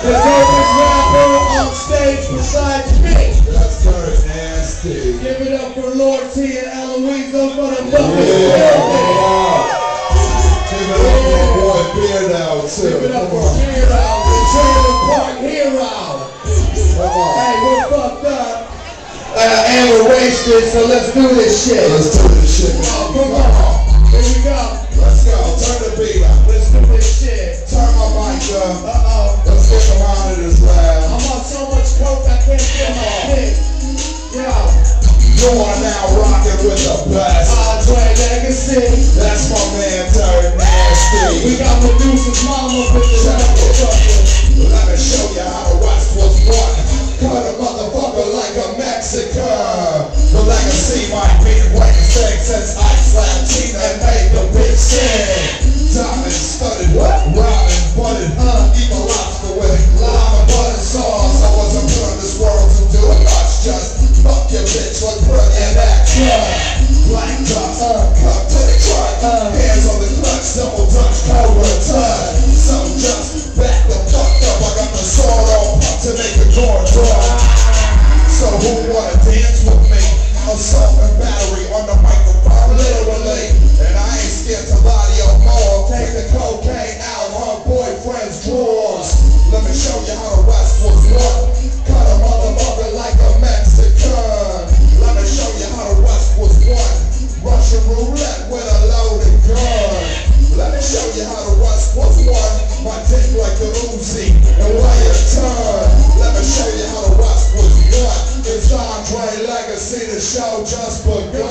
The dopest rapper on stage besides me. That's Dirt Nasty. Give it up for Lord T and Eloise, those motherfuckers. Yeah, Give it up for my boy Beardo too. Give it up Come for on. Hero, the trailer park hero. Come on. Hey, we're fucked up. Uh, and we're wasted, so let's do this shit. Let's do this shit. You are now rocking with the best. Andre Legacy. That's my man Turd Nasty. We got Medusa's mama with the motherfucker. Let me show you how the West was won. Cut a motherfucker like a Mexican. The legacy might front and back. Black drop, cup to the truck. Hands on the clutch, double dutch, power time. Something jumps, back the fuck up. I got the sword all pumped to make a door dry. So who wanna dance with me? Assault and battery on the microphone, literally. And I ain't scared to body or more. Take the cocaine out of her boyfriend's drawers. Let me show you how the West was born. for God.